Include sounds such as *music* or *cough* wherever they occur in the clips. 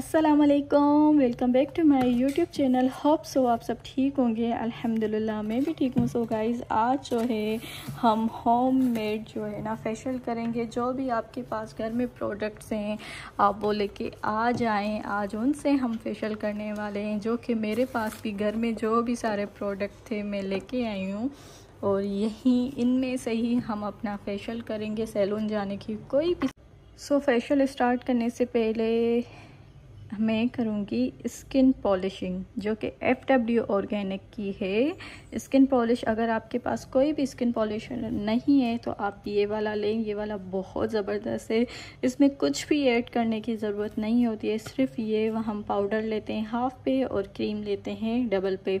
असलकम welcome back to my YouTube channel hope so आप सब ठीक होंगे. अल्हम्दुलिल्लाह मैं भी ठीक हूँ. सो गाइज़ आज जो है, हम होम मेड जो है ना फेशियल करेंगे. जो भी आपके पास घर में प्रोडक्ट्स हैं, आप वो लेके आ जाएँ. आज उनसे हम फेशियल करने वाले हैं, जो कि मेरे पास भी घर में जो भी सारे प्रोडक्ट थे, मैं लेके आई हूँ. और यही, इनमें से ही हम अपना फेशियल करेंगे. सैलून जाने की कोई भी सो फेशियल स्टार्ट करने से पहले मैं करूँगी स्किन पॉलिशिंग जो कि एफ़ डब्ल्यू ऑर्गेनिक की है। स्किन पॉलिश अगर आपके पास कोई भी स्किन पॉलिश नहीं है तो आप ये वाला लें, ये वाला बहुत ज़बरदस्त है। इसमें कुछ भी ऐड करने की ज़रूरत नहीं होती है, सिर्फ़ ये हम पाउडर लेते हैं हाफ़ पे और क्रीम लेते हैं डबल पे।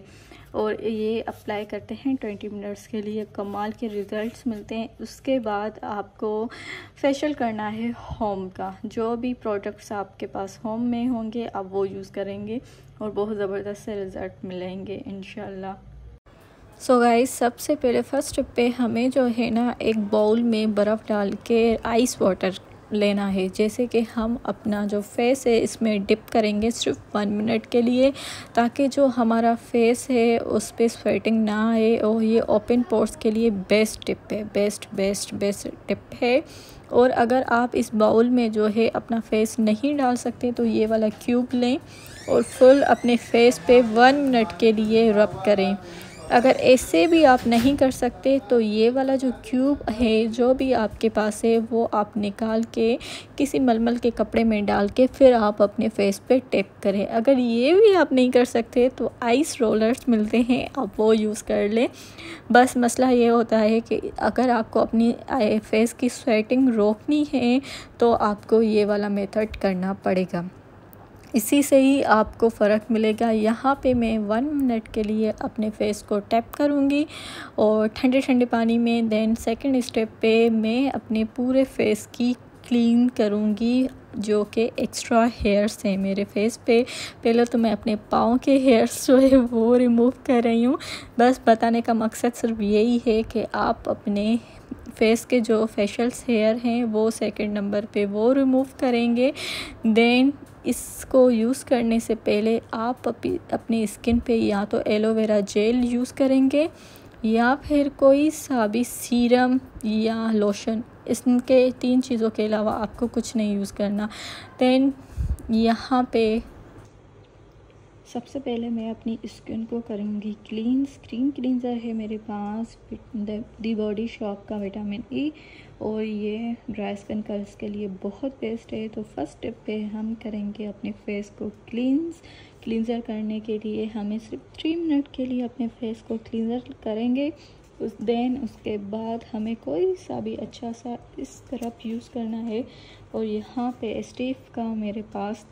और ये अप्लाई करते हैं ट्वेंटी मिनट्स के लिए। कमाल के रिज़ल्ट्स मिलते हैं। उसके बाद आपको फेशियल करना है होम का। जो भी प्रोडक्ट्स आपके पास होम में होंगे, आप वो यूज़ करेंगे और बहुत ज़बरदस्त से रिज़ल्ट मिलेंगे इन सो so गाइस सबसे पहले फ़र्स्ट पे हमें जो है ना, एक बाउल में बर्फ़ डाल के आइस वाटर लेना है। जैसे कि हम अपना जो फेस है, इसमें डिप करेंगे सिर्फ़ वन मिनट के लिए, ताकि जो हमारा फेस है, उस पर स्वेटिंग ना आए और ये ओपन पोर्स के लिए बेस्ट टिप है। बेस्ट बेस्ट बेस्ट टिप है। और अगर आप इस बाउल में जो है अपना फेस नहीं डाल सकते तो ये वाला क्यूब लें और फुल अपने फेस पे वन मिनट के लिए रब करें। अगर ऐसे भी आप नहीं कर सकते तो ये वाला जो क्यूब है, जो भी आपके पास है, वो आप निकाल के किसी मलमल के कपड़े में डाल के फिर आप अपने फेस पे टेप करें। अगर ये भी आप नहीं कर सकते तो आइस रोलर्स मिलते हैं, आप वो यूज़ कर लें। बस मसला ये होता है कि अगर आपको अपनी फेस की स्वेटिंग रोकनी है तो आपको ये वाला मेथड करना पड़ेगा। इसी से ही आपको फ़र्क मिलेगा। यहाँ पे मैं वन मिनट के लिए अपने फेस को टैप करूँगी और ठंडे ठंडे पानी में देन सेकंड स्टेप पे मैं अपने पूरे फेस की क्लीन करूँगी, जो कि एक्स्ट्रा हेयर्स हैं मेरे फेस पे। पहले तो मैं अपने पाँव के हेयर्स जो है वो रिमूव कर रही हूँ। बस बताने का मकसद सिर्फ़ यही है कि आप अपने फेस के जो फेशल्स हेयर हैं, वो सेकंड नंबर पे वो रिमूव करेंगे। देन इसको यूज़ करने से पहले आप अपनी स्किन पे या तो एलोवेरा जेल यूज़ करेंगे, या फिर कोई सा भी सीरम या लोशन, इसके तीन चीज़ों के अलावा आपको कुछ नहीं यूज़ करना। दैन यहाँ पे सबसे पहले मैं अपनी स्किन को करूँगी क्लीन स्क्रीन क्लींजर है मेरे पास दी बॉडी शॉप का विटामिन ई और ये ड्राई स्किन कर्ल्स के लिए बहुत बेस्ट है। तो फ़र्स्ट स्टेप पे हम करेंगे अपने फेस को क्लींस क्लींजर करने के लिए हमें सिर्फ़ थ्री मिनट के लिए अपने फेस को क्लींजर करेंगे। उस देन उसके बाद हमें कोई सा भी अच्छा सा स्क्रब यूज़ करना है। और यहाँ पे स्टीफ का मेरे पास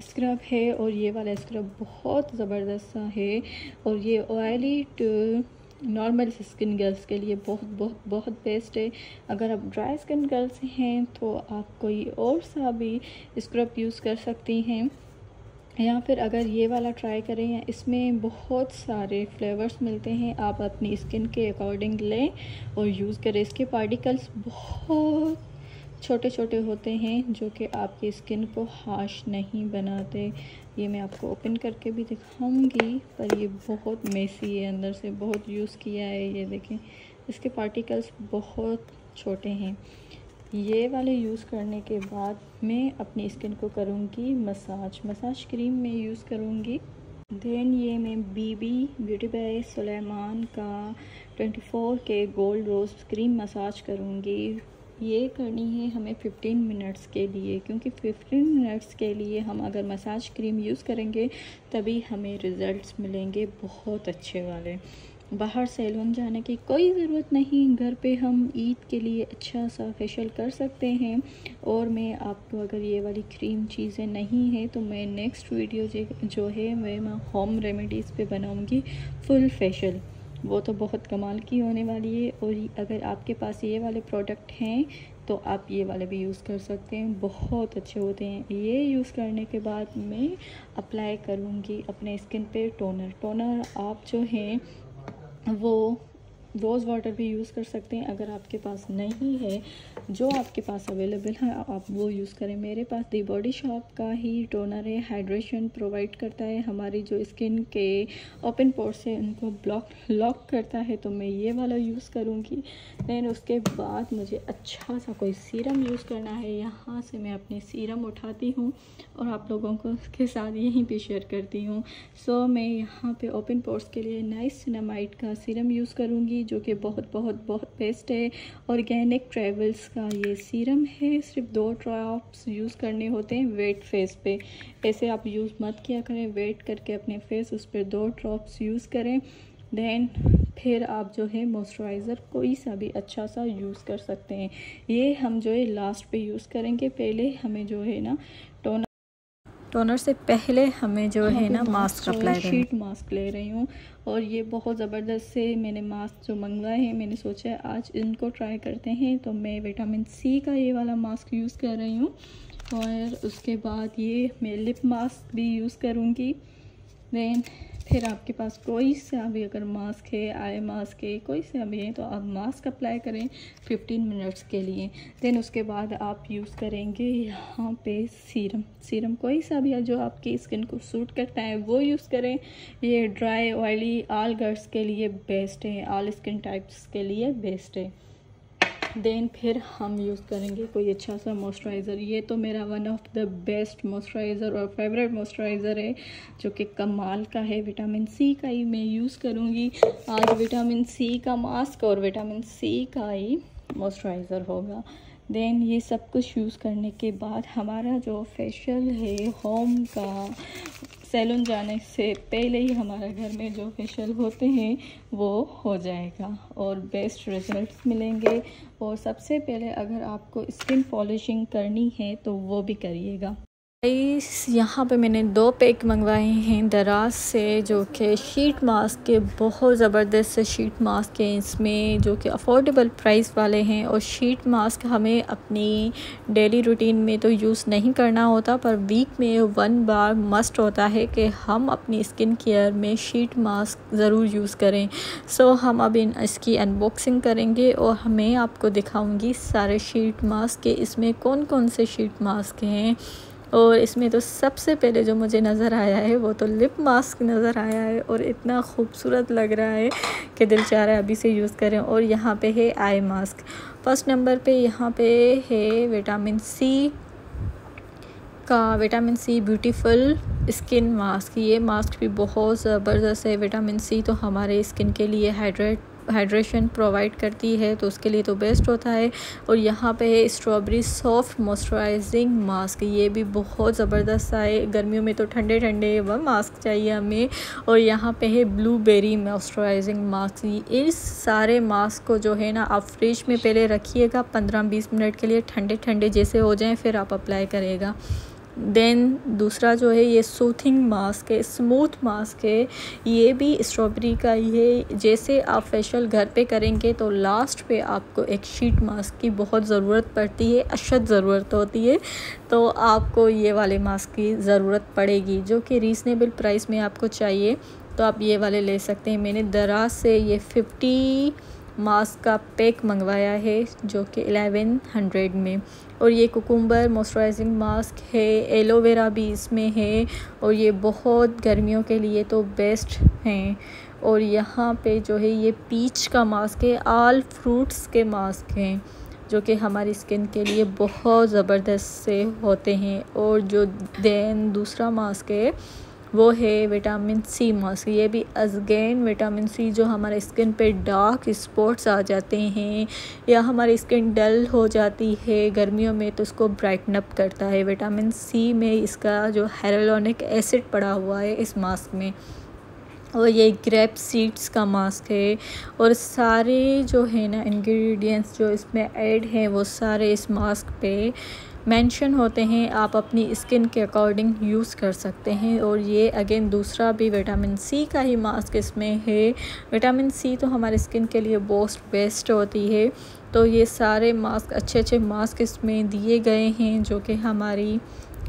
स्क्रब है और ये वाला स्क्रब बहुत ज़बरदस्त है और ये oily to normal skin girls के लिए बहुत बहुत बहुत बेस्ट है। अगर आप ड्राई स्किन गर्ल्स हैं तो आप कोई और सा भी स्क्रब यूज़ कर सकती हैं। या फिर अगर ये वाला ट्राई करें या इसमें बहुत सारे फ्लेवर्स मिलते हैं। आप अपनी स्किन के अकॉर्डिंग लें और यूज़ करें। इसके पार्टिकल्स बहुत छोटे छोटे होते हैं जो कि आपकी स्किन को हाश नहीं बनाते। ये मैं आपको ओपन करके भी दिखाऊँगी, पर ये बहुत मेसी है, अंदर से बहुत यूज़ किया है ये देखें। इसके पार्टिकल्स बहुत छोटे हैं। ये वाले यूज़ करने के बाद मैं अपनी स्किन को करूँगी मसाज मसाज क्रीम में यूज़ करूँगी। देन ये मैं बीबी ब्यूटी बाय सुलेमान का 24 के गोल्ड रोज़ क्रीम मसाज करूँगी। ये करनी है हमें 15 मिनट्स के लिए, क्योंकि 15 मिनट्स के लिए हम अगर मसाज क्रीम यूज़ करेंगे, तभी हमें रिज़ल्ट्स मिलेंगे बहुत अच्छे वाले। बाहर सैलून जाने की कोई ज़रूरत नहीं, घर पे हम ईद के लिए अच्छा सा फेशियल कर सकते हैं। और मैं आपको अगर ये वाली क्रीम चीज़ें नहीं है तो मैं नेक्स्ट वीडियो जो है, मैं होम रेमेडीज़ पे बनाऊँगी फुल फेशियल वो तो बहुत कमाल की होने वाली है और अगर आपके पास ये वाले प्रोडक्ट हैं तो आप ये वाले भी यूज़ कर सकते हैं। बहुत अच्छे होते हैं। ये यूज़ करने के बाद मैं अप्लाई करूँगी अपने स्किन पे टोनर टोनर आप जो हैं, वो रोज़ वाटर भी यूज़ कर सकते हैं। अगर आपके पास नहीं है, जो आपके पास अवेलेबल है, आप वो यूज़ करें। मेरे पास दी बॉडी शॉप का ही टोनर है। हाइड्रेशन प्रोवाइड करता है। हमारी जो स्किन के ओपन पोर्स है, उनको ब्लॉक लॉक करता है। तो मैं ये वाला यूज़ करूँगी। दैन उसके बाद मुझे अच्छा सा कोई सीरम यूज़ करना है। यहाँ से मैं अपनी सीरम उठाती हूँ और आप लोगों को के साथ यहीं पे शेयर करती हूँ। सो मैं यहाँ पे ओपन पोर्स के लिए नाइस सिनेमाइट का सीरम यूज़ करूँगी। जो कि बहुत बहुत बहुत बेस्ट है। ऑर्गेनिक ट्रेवल्स का ये सीरम है। सिर्फ़ दो ड्रॉप्स यूज़ करने होते हैं वेट फेस पे। ऐसे आप यूज़ मत किया करें। वेट करके अपने फेस उस पर दो ड्रॉप्स यूज़ करें। दैन फिर आप जो है मॉइस्चराइज़र कोई सा भी अच्छा सा यूज़ कर सकते हैं। ये हम जो है लास्ट पे यूज़ करेंगे। पहले हमें जो है ना टोनर टोनर से पहले हमें जो है ना मास्क अप्लाई शीट मास्क ले रही हूँ और ये बहुत ज़बरदस्त से मैंने मास्क जो मंगवाए हैं मैंने सोचा आज इनको ट्राई करते हैं तो मैं विटामिन सी का ये वाला मास्क यूज़ कर रही हूँ और उसके बाद ये मैं लिप मास्क भी यूज़ करूँगी। दैन फिर आपके पास कोई सा भी अगर मास्क है आई मास्क है, कोई सा भी है तो आप मास्क अप्लाई करें 15 मिनट्स के लिए। देन उसके बाद आप यूज़ करेंगे यहाँ पे सीरम सीरम कोई सा भी है जो आपकी स्किन को सूट करता है, वो यूज़ करें। ये ड्राई ऑयली आल गर्ल्स के लिए बेस्ट है आल स्किन टाइप्स के लिए बेस्ट है। देन फिर हम यूज़ करेंगे कोई अच्छा सा मॉइस्चराइज़र ये तो मेरा one of the best moisturiser और फेवरेट मॉइस्चराइज़र है, जो कि कमाल का है। विटामिन सी का ही मैं यूज़ करूँगी। आज विटामिन सी का मास्क और विटामिन सी का ही मॉइस्चराइज़र होगा। देन ये सब कुछ यूज़ करने के बाद हमारा जो फेशियल है होम का सैलून जाने से पहले ही हमारा घर में जो फेशियल होते हैं, वो हो जाएगा और बेस्ट रिजल्ट्स मिलेंगे। और सबसे पहले अगर आपको स्किन पॉलिशिंग करनी है तो वो भी करिएगा। यहाँ पे मैंने दो पैक मंगवाए हैं, दराज से जो कि शीट मास्क के बहुत ज़बरदस्त से शीट मास्क हैं। इसमें जो कि अफोर्डेबल प्राइस वाले हैं और शीट मास्क हमें अपनी डेली रूटीन में तो यूज़ नहीं करना होता, पर वीक में वन बार मस्ट होता है कि हम अपनी स्किन केयर में शीट मास्क ज़रूर यूज़ करें। सो हम अब इन, इसकी अनबॉक्सिंग करेंगे और हमें आपको दिखाऊँगी सारे शीट मास्क के, इसमें कौन कौन से शीट मास्क हैं। और इसमें तो सबसे पहले जो मुझे नज़र आया है, वो तो लिप मास्क नज़र आया है और इतना खूबसूरत लग रहा है कि दिल चाह रहा है अभी से यूज़ करें और यहाँ पे है आई मास्क फ़र्स्ट नंबर पे यहाँ पे है विटामिन सी का vitamin C beautiful skin mask ये मास्क भी बहुत ज़बरदस्त है। विटामिन सी तो हमारे स्किन के लिए हाइड्रेट हाइड्रेशन प्रोवाइड करती है तो उसके लिए तो बेस्ट होता है। और यहाँ पे है स्ट्रॉबेरी सॉफ्ट मॉइस्चराइजिंग मास्क ये भी बहुत ज़बरदस्त है। गर्मियों में तो ठंडे ठंडे वह मास्क चाहिए हमें। और यहाँ पे है ब्लूबेरी मॉइस्चराइजिंग मास्क इस सारे मास्क को जो है ना, आप फ्रिज में पहले रखिएगा, पंद्रह बीस मिनट के लिए ठंडे ठंडे जैसे हो जाएँ, फिर आप अप्लाई करेगा। देन दूसरा जो है ये सूथिंग मास्क है, स्मूथ मास्क है। ये भी स्ट्रॉबेरी का ही है। जैसे आप फेशियल घर पे करेंगे तो लास्ट पे आपको एक शीट मास्क की बहुत ज़रूरत पड़ती है, अशद ज़रूरत होती है। तो आपको ये वाले मास्क की ज़रूरत पड़ेगी, जो कि रीज़नेबल प्राइस में आपको चाहिए। तो आप ये वाले ले सकते हैं। मैंने दराज से ये फ़िफ्टी मास्क का पैक मंगवाया है, जो कि एलेवन हंड्रेड में। और ये कुकुम्बर मॉइस्चराइजिंग मास्क है एलोवेरा भी इसमें है, और ये बहुत गर्मियों के लिए तो बेस्ट हैं। और यहाँ पे जो है, ये पीच का मास्क है, आल फ्रूट्स के मास्क हैं, जो कि हमारी स्किन के लिए बहुत ज़बरदस्त से होते हैं। और जो दैन दूसरा मास्क है वो है विटामिन सी मास्क ये भी अजगैन विटामिन सी जो हमारे स्किन पे डार्क स्पॉट्स आ जाते हैं या हमारी स्किन डल हो जाती है गर्मियों में तो उसको ब्राइटन अप करता है। विटामिन सी में इसका जो हेरोलोनिक एसिड पड़ा हुआ है इस मास्क में, और ये ग्रेप सीड्स का मास्क है, और सारे जो है ना इंग्रेडिएंट्स जो इसमें ऐड हैं वो सारे इस मास्क पे मेंशन होते हैं, आप अपनी स्किन के अकॉर्डिंग यूज़ कर सकते हैं और ये अगेन दूसरा भी विटामिन सी का ही मास्क इसमें है। विटामिन सी तो हमारे स्किन के लिए बोस्ट बेस्ट होती है। तो ये सारे मास्क अच्छे अच्छे मास्क इसमें दिए गए हैं जो कि हमारी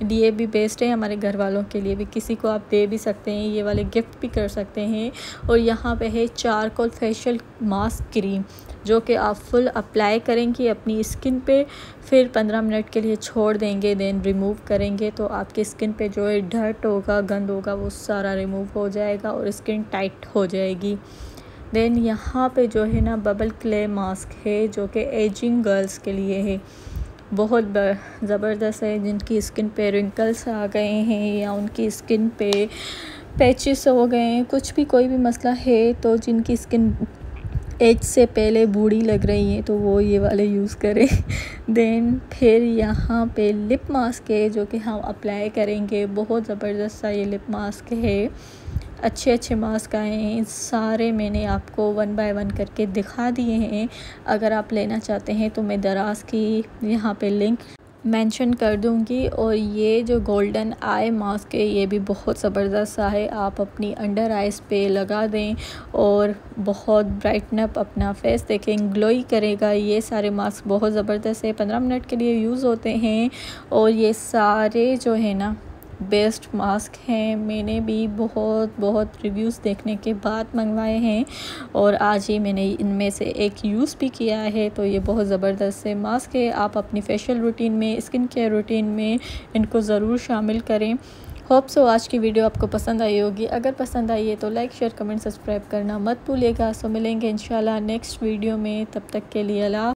लिए भी बेस्ट है, हमारे घर वालों के लिए भी। किसी को आप दे भी सकते हैं, ये वाले गिफ्ट भी कर सकते हैं। और यहाँ पे है चारकोल फेशियल मास्क क्रीम जो कि आप फुल अप्लाई करेंगे अपनी स्किन पे, फिर 15 मिनट के लिए छोड़ देंगे देन रिमूव करेंगे। तो आपकी स्किन पे जो है डर्ट होगा, गंद होगा, वो सारा रिमूव हो जाएगा और स्किन टाइट हो जाएगी। देन यहाँ पे जो है ना बबल क्ले मास्क है, जो कि एजिंग गर्ल्स के लिए है। बहुत ज़बरदस्त है। जिनकी स्किन पे रिंकल्स आ गए हैं या उनकी स्किन पे पैचेस हो गए हैं, कुछ भी कोई भी मसला है तो जिनकी स्किन एज से पहले बूढ़ी लग रही है तो वो ये वाले यूज़ करें। *laughs* देन फिर यहाँ पे लिप मास्क है जो कि हम अप्लाई करेंगे। बहुत ज़बरदस्त सा ये लिप मास्क है। अच्छे अच्छे मास्क आए हैं, सारे मैंने आपको वन बाय वन करके दिखा दिए हैं। अगर आप लेना चाहते हैं तो मैं दराज की यहाँ पे लिंक मेंशन कर दूँगी। और ये जो गोल्डन आई मास्क है, ये भी बहुत ज़बरदस्त सा है। आप अपनी अंडर आइज़ पे लगा दें और बहुत ब्राइटन अप अपना फेस देखें। ग्लोई करेगा। ये सारे मास्क बहुत ज़बरदस्त है। पंद्रह मिनट के लिए यूज़ होते हैं। और ये सारे जो है ना बेस्ट मास्क हैं। मैंने भी बहुत बहुत रिव्यूज़ देखने के बाद मंगवाए हैं और आज ही मैंने इनमें से एक यूज़ भी किया है। तो ये बहुत ज़बरदस्त से मास्क है। आप अपनी फेशियल रूटीन में, स्किन केयर रूटीन में इनको ज़रूर शामिल करें। होप सो आज की वीडियो आपको पसंद आई होगी। अगर पसंद आई है तो लाइक, शेयर, कमेंट, सब्सक्राइब करना मत भूलिएगा। सो मिलेंगे इंशाल्लाह नेक्स्ट वीडियो में। तब तक के लिए अला